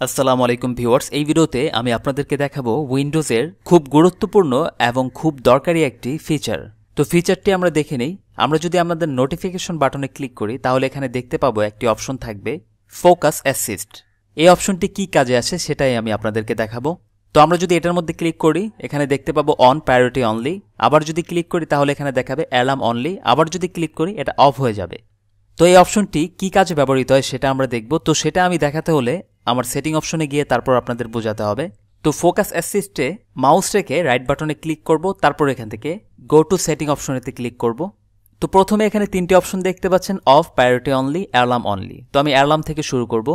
আসসালামু আলাইকুম ভিউয়ার্স, এই ভিডিওতে আমি আপনাদেরকে দেখাবো উইন্ডোজের খুব গুরুত্বপূর্ণ এবং খুব দরকারি একটি ফিচার। তো ফিচারটি আমরা দেখে নেই। আমরা যদি আমাদের নোটিফিকেশন বাটনে ক্লিক করি, তাহলে এখানে দেখতে পাবো একটি অপশন থাকবে ফোকাস অ্যাসিস্ট এই অপশনটি কি কাজে আসে সেটাই আমি আপনাদেরকে দেখাবো। তো আমরা যদি এটার মধ্যে ক্লিক করি, এখানে দেখতে পাবো অন প্রায়োরিটি অনলি আবার যদি ক্লিক করি, তাহলে এখানে দেখাবে অ্যালার্ম অনলি আবার যদি ক্লিক করি, এটা অফ হয়ে যাবে। তো এই অপশনটি কি কাজে ব্যবহৃত হয় সেটা আমরা দেখব। তো সেটা আমি দেখাতে হলে আমার সেটিং অপশনে গিয়ে তারপর আপনাদের বোঝাতে হবে। তো ফোকাস অ্যাসিস্টে মাউস রেখে রাইট বাটনে ক্লিক করব, তারপর এখান থেকে গো টু সেটিং অপশনেতে ক্লিক করব। তো প্রথমে এখানে তিনটি অপশন দেখতে পাচ্ছেন off priority only alarm only তো আমি অ্যালার্ম থেকে শুরু করব।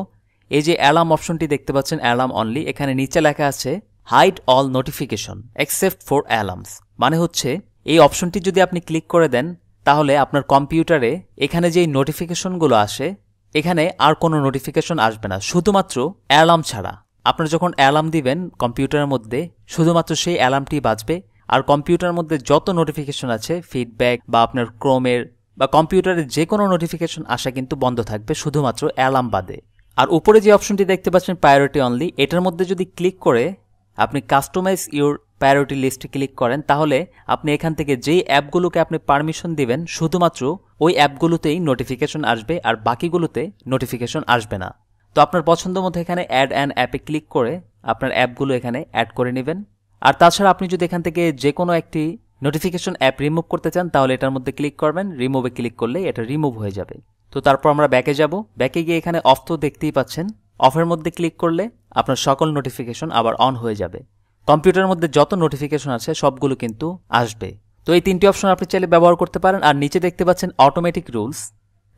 এই যে অ্যালার্ম অপশনটি দেখতে পাচ্ছেন অ্যালার্ম অনলি এখানে নিচে লেখা আছে hide all notification except for alarms মানে হচ্ছে, এই অপশনটি যদি আপনি ক্লিক করে দেন, তাহলে আপনার কম্পিউটারে এখানে যেই নোটিফিকেশনগুলো আসে এখানে আর কোনো নোটিফিকেশন আসবে না। শুধুমাত্র অ্যালার্ম ছাড়া। আপনার যখন অ্যালার্ম দিবেন কম্পিউটারের মধ্যে, শুধুমাত্র সেই অ্যালার্মটি বাজবে। আর কম্পিউটারের মধ্যে যত নোটিফিকেশন আছে ফিডব্যাক বা আপনার ক্রোমের বা কম্পিউটারের যে কোনো নোটিফিকেশন আসা কিন্তু বন্ধ থাকবে, শুধুমাত্র অ্যালার্ম বাদে। আর উপরে যে অপশনটি দেখতে পাচ্ছেন প্রায়োরিটি অনলি এটার মধ্যে যদি ক্লিক করে, আপনি কাস্টমাইজ ইউর প্রায়োরিটি লিস্টে ক্লিক করেন, তাহলে আপনি এখান থেকে যেই অ্যাপগুলোকে আপনি পারমিশন দিবেন, শুধুমাত্র ওই অ্যাপগুলোতেই নোটিফিকেশন আসবে আর বাকিগুলোতে নোটিফিকেশন আসবে না। তো আপনার পছন্দ মতো এখানে অ্যাড অ্যান্ড অ্যাপে ক্লিক করে আপনার অ্যাপগুলো এখানে অ্যাড করে নেবেন। আর তাছাড়া আপনি যদি এখান থেকে যে কোনো একটি নোটিফিকেশন অ্যাপ রিমুভ করতে চান, তাহলে এটার মধ্যে ক্লিক করবেন। রিমুভে ক্লিক করলে এটা রিমুভ হয়ে যাবে। তো তারপর আমরা ব্যাকে যাব। ব্যাকে গিয়ে এখানে অফ তো দেখতেই পাচ্ছেন। অফের মধ্যে ক্লিক করলে আপনার সকল নোটিফিকেশন আবার অন হয়ে যাবে। কম্পিউটারের মধ্যে যত নোটিফিকেশন আছে, সবগুলো কিন্তু আসবে। তো এই তিনটি অপশন আপনি চাইলে ব্যবহার করতে পারেন। আর নিচে দেখতে পাচ্ছেন অটোমেটিক রুলস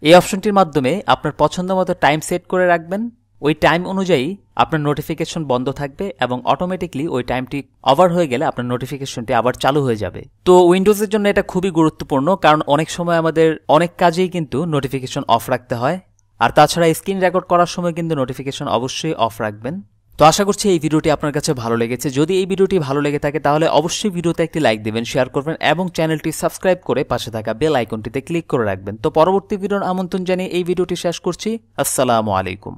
এই অপশনটির মাধ্যমে আপনার পছন্দ মতো টাইম সেট করে রাখবেন। ওই টাইম অনুযায়ী আপনার নোটিফিকেশন বন্ধ থাকবে এবং অটোমেটিকলি ওই টাইমটি ওভার হয়ে গেলে আপনার নোটিফিকেশনটি আবার চালু হয়ে যাবে। তো উইন্ডোজের জন্য এটা খুবই গুরুত্বপূর্ণ, কারণ অনেক সময় আমাদের অনেক কাজেই কিন্তু নোটিফিকেশন অফ রাখতে হয়। আর তাছাড়া স্ক্রিন রেকর্ড করার সময় কিন্তু নোটিফিকেশন অবশ্যই অফ রাখবেন। তো আশা করছি এই ভিডিওটি আপনার কাছে ভালো লেগেছে। যদি এই ভিডিওটি ভালো লেগে থাকে, তাহলে অবশ্যই ভিডিওতে একটি লাইক দেবেন, শেয়ার করবেন এবং চ্যানেলটি সাবস্ক্রাইব করে পাশে থাকা বেল আইকনটিতে ক্লিক করে রাখবেন। তো পরবর্তী ভিডিওর আমন্ত্রণ জানিয়ে এই ভিডিওটি শেষ করছি। আসসালামু আলাইকুম।